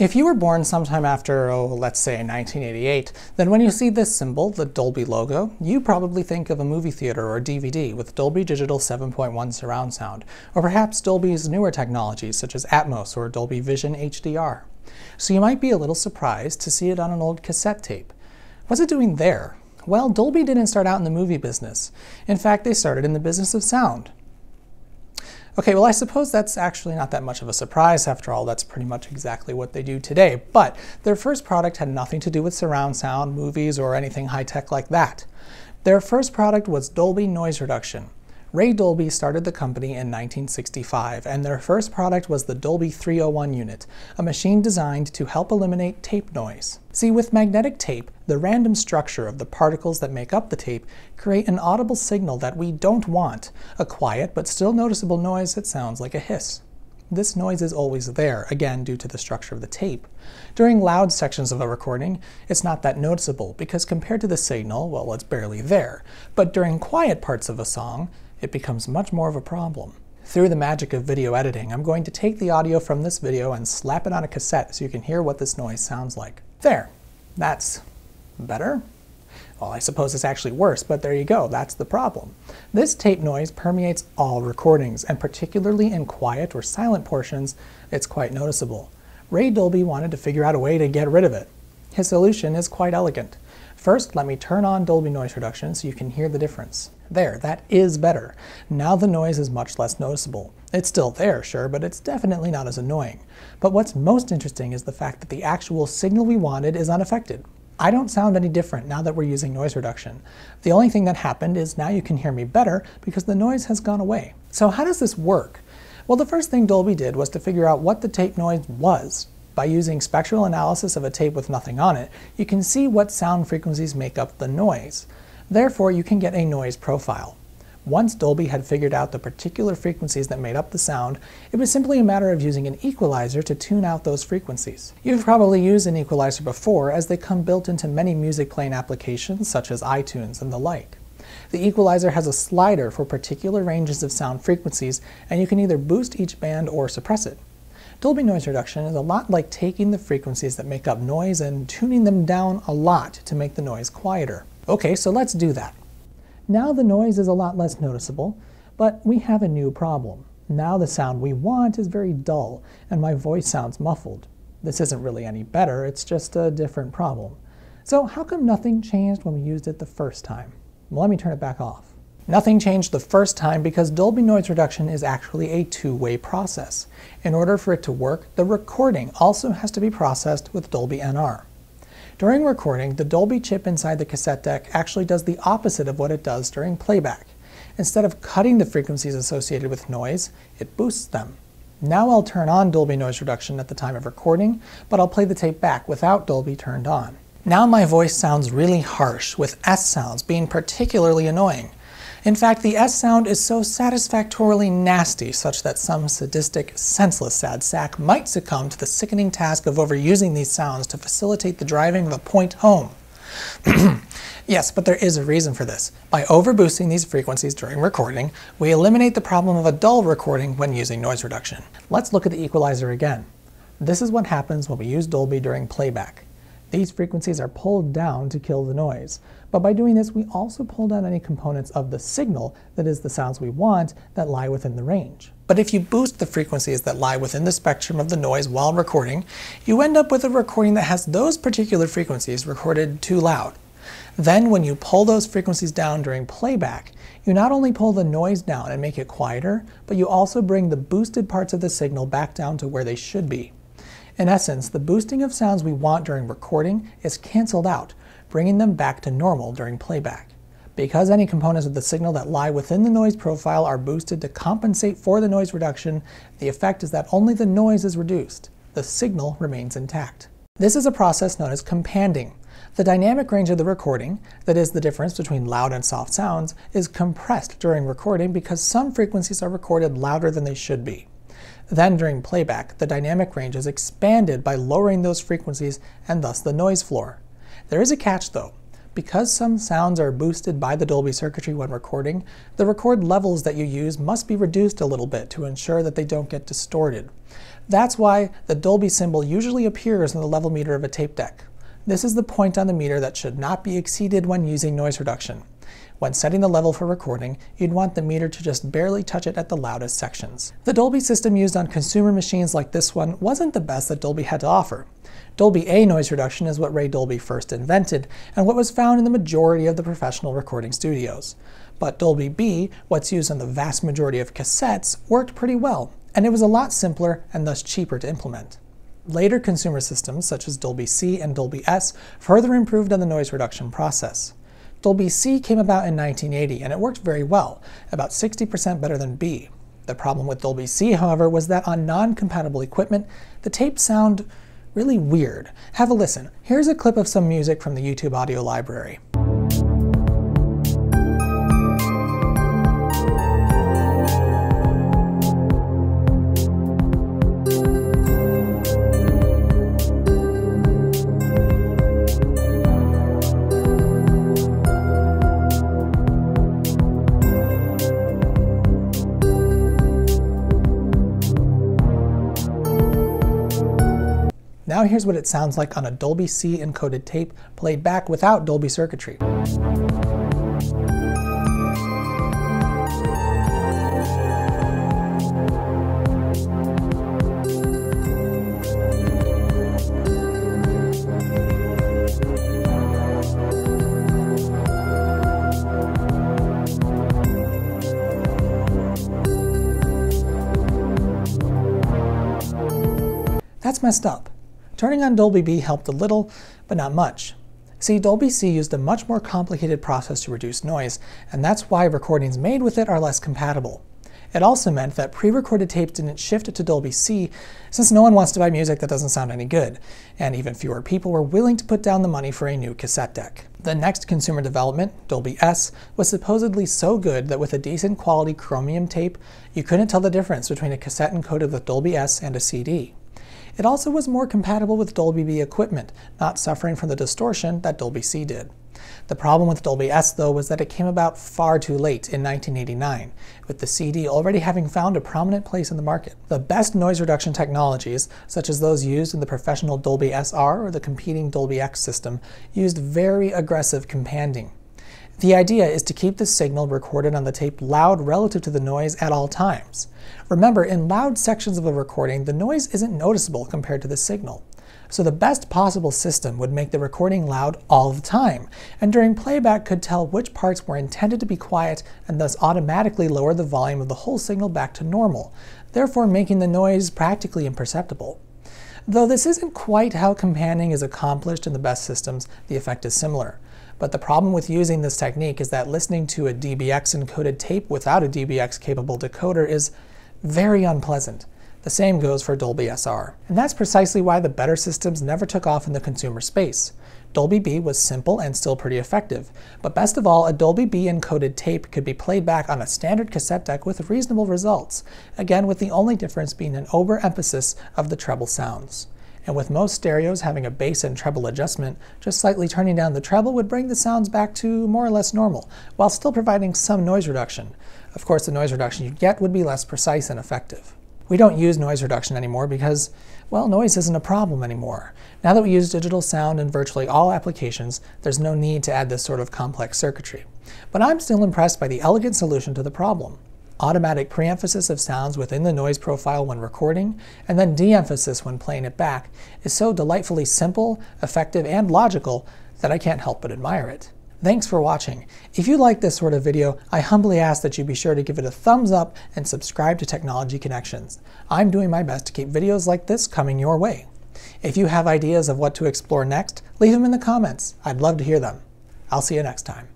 If you were born sometime after, oh, let's say 1988, then when you see this symbol, the Dolby logo, you probably think of a movie theater or DVD with Dolby Digital 7.1 surround sound, or perhaps Dolby's newer technologies such as Atmos or Dolby Vision HDR. So you might be a little surprised to see it on an old cassette tape. What's it doing there? Well, Dolby didn't start out in the movie business. In fact, they started in the business of sound. Okay, well I suppose that's actually not that much of a surprise. After all, that's pretty much exactly what they do today. But their first product had nothing to do with surround sound, movies, or anything high-tech like that. Their first product was Dolby Noise Reduction. Ray Dolby started the company in 1965, and their first product was the Dolby 301 unit, a machine designed to help eliminate tape noise. See, with magnetic tape, the random structure of the particles that make up the tape create an audible signal that we don't want, a quiet but still noticeable noise that sounds like a hiss. This noise is always there, again due to the structure of the tape. During loud sections of a recording, it's not that noticeable because compared to the signal, well, it's barely there. But during quiet parts of a song, it becomes much more of a problem. Through the magic of video editing, I'm going to take the audio from this video and slap it on a cassette so you can hear what this noise sounds like. There. That's better? Well, I suppose it's actually worse, but there you go, that's the problem. This tape noise permeates all recordings, and particularly in quiet or silent portions, it's quite noticeable. Ray Dolby wanted to figure out a way to get rid of it. His solution is quite elegant. First, let me turn on Dolby Noise Reduction so you can hear the difference. There, that is better. Now the noise is much less noticeable. It's still there, sure, but it's definitely not as annoying. But what's most interesting is the fact that the actual signal we wanted is unaffected. I don't sound any different now that we're using noise reduction. The only thing that happened is now you can hear me better because the noise has gone away. So how does this work? Well, the first thing Dolby did was to figure out what the tape noise was. By using spectral analysis of a tape with nothing on it, you can see what sound frequencies make up the noise. Therefore, you can get a noise profile. Once Dolby had figured out the particular frequencies that made up the sound, it was simply a matter of using an equalizer to tune out those frequencies. You've probably used an equalizer before as they come built into many music playing applications such as iTunes and the like. The equalizer has a slider for particular ranges of sound frequencies, and you can either boost each band or suppress it. Dolby Noise Reduction is a lot like taking the frequencies that make up noise and tuning them down a lot to make the noise quieter. Okay, so let's do that. Now the noise is a lot less noticeable, but we have a new problem. Now the sound we want is very dull, and my voice sounds muffled. This isn't really any better, it's just a different problem. So how come nothing changed when we used it the first time? Well, let me turn it back off. Nothing changed the first time because Dolby Noise Reduction is actually a two-way process. In order for it to work, the recording also has to be processed with Dolby NR. During recording, the Dolby chip inside the cassette deck actually does the opposite of what it does during playback. Instead of cutting the frequencies associated with noise, it boosts them. Now I'll turn on Dolby Noise Reduction at the time of recording, but I'll play the tape back without Dolby turned on. Now my voice sounds really harsh, with S sounds being particularly annoying. In fact, the S sound is so satisfactorily nasty such that some sadistic, senseless sad sack might succumb to the sickening task of overusing these sounds to facilitate the driving of a point home. yes, but there is a reason for this. By overboosting these frequencies during recording, we eliminate the problem of a dull recording when using noise reduction. Let's look at the equalizer again. This is what happens when we use Dolby during playback. These frequencies are pulled down to kill the noise. But by doing this, we also pull down any components of the signal, that is the sounds we want, that lie within the range. But if you boost the frequencies that lie within the spectrum of the noise while recording, you end up with a recording that has those particular frequencies recorded too loud. Then when you pull those frequencies down during playback, you not only pull the noise down and make it quieter, but you also bring the boosted parts of the signal back down to where they should be. In essence, the boosting of sounds we want during recording is cancelled out, bringing them back to normal during playback. Because any components of the signal that lie within the noise profile are boosted to compensate for the noise reduction, the effect is that only the noise is reduced. The signal remains intact. This is a process known as companding. The dynamic range of the recording, that is the difference between loud and soft sounds, is compressed during recording because some frequencies are recorded louder than they should be. Then during playback, the dynamic range is expanded by lowering those frequencies and thus the noise floor. There is a catch though. Because some sounds are boosted by the Dolby circuitry when recording, the record levels that you use must be reduced a little bit to ensure that they don't get distorted. That's why the Dolby symbol usually appears on the level meter of a tape deck. This is the point on the meter that should not be exceeded when using noise reduction. When setting the level for recording, you'd want the meter to just barely touch it at the loudest sections. The Dolby system used on consumer machines like this one wasn't the best that Dolby had to offer. Dolby A noise reduction is what Ray Dolby first invented, and what was found in the majority of the professional recording studios. But Dolby B, what's used on the vast majority of cassettes, worked pretty well, and it was a lot simpler and thus cheaper to implement. Later consumer systems, such as Dolby C and Dolby S, further improved on the noise reduction process. Dolby C came about in 1980, and it worked very well, about 60% better than B. The problem with Dolby C, however, was that on non-compatible equipment, the tapes sound really weird. Have a listen. Here's a clip of some music from the YouTube audio library. Now here's what it sounds like on a Dolby C encoded tape played back without Dolby circuitry. That's messed up. Turning on Dolby B helped a little, but not much. See, Dolby C used a much more complicated process to reduce noise, and that's why recordings made with it are less compatible. It also meant that pre-recorded tapes didn't shift to Dolby C, since no one wants to buy music that doesn't sound any good, and even fewer people were willing to put down the money for a new cassette deck. The next consumer development, Dolby S, was supposedly so good that with a decent quality chromium tape, you couldn't tell the difference between a cassette encoded with Dolby S and a CD. It also was more compatible with Dolby B equipment, not suffering from the distortion that Dolby C did. The problem with Dolby S, though, was that it came about far too late in 1989, with the CD already having found a prominent place in the market. The best noise reduction technologies, such as those used in the professional Dolby SR or the competing DBX system, used very aggressive companding. The idea is to keep the signal recorded on the tape loud relative to the noise at all times. Remember, in loud sections of a recording, the noise isn't noticeable compared to the signal. So the best possible system would make the recording loud all the time, and during playback could tell which parts were intended to be quiet and thus automatically lower the volume of the whole signal back to normal, therefore making the noise practically imperceptible. Though this isn't quite how companding is accomplished in the best systems, the effect is similar. But the problem with using this technique is that listening to a DBX encoded tape without a DBX capable decoder is very unpleasant. The same goes for Dolby SR. And that's precisely why the better systems never took off in the consumer space. Dolby B was simple and still pretty effective, but best of all, a Dolby B encoded tape could be played back on a standard cassette deck with reasonable results, again with the only difference being an overemphasis of the treble sounds and with most stereos having a bass and treble adjustment, just slightly turning down the treble would bring the sounds back to more or less normal, while still providing some noise reduction. Of course, the noise reduction you'd get would be less precise and effective. We don't use noise reduction anymore because, well, noise isn't a problem anymore. Now that we use digital sound in virtually all applications, there's no need to add this sort of complex circuitry. But I'm still impressed by the elegant solution to the problem automatic preemphasis of sounds within the noise profile when recording, and then de-emphasis when playing it back, is so delightfully simple, effective, and logical that I can't help but admire it. Thanks for watching. If you like this sort of video, I humbly ask that you be sure to give it a thumbs up and subscribe to Technology Connections. I'm doing my best to keep videos like this coming your way. If you have ideas of what to explore next, leave them in the comments. I'd love to hear them. I'll see you next time.